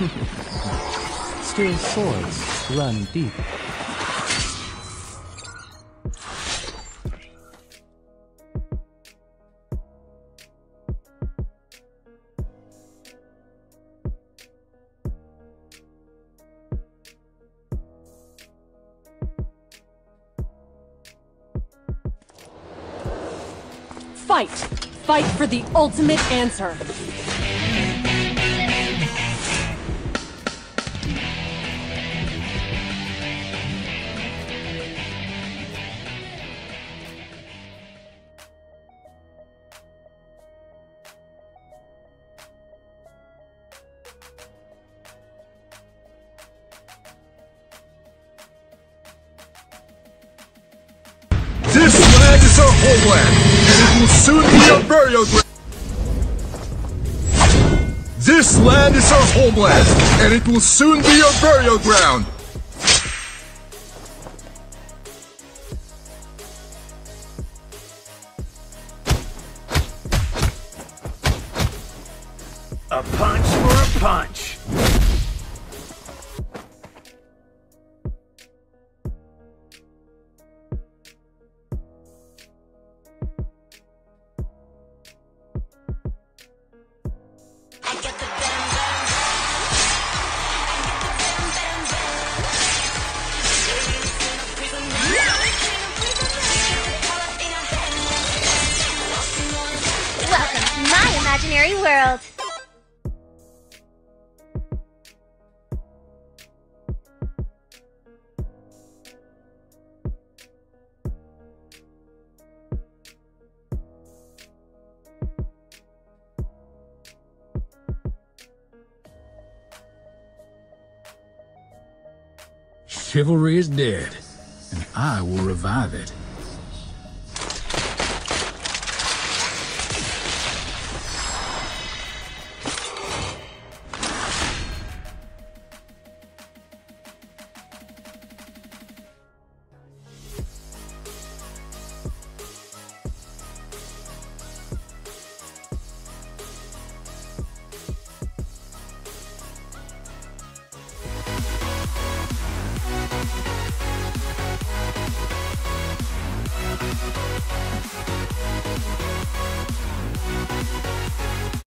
Still swords run deep. Fight! Fight for the ultimate answer! Is our homeland, and it will soon be our burial ground. This land is our homeland, and it will soon be our burial ground. A punch for a punch. Imaginary world. Chivalry is dead, and I will revive it.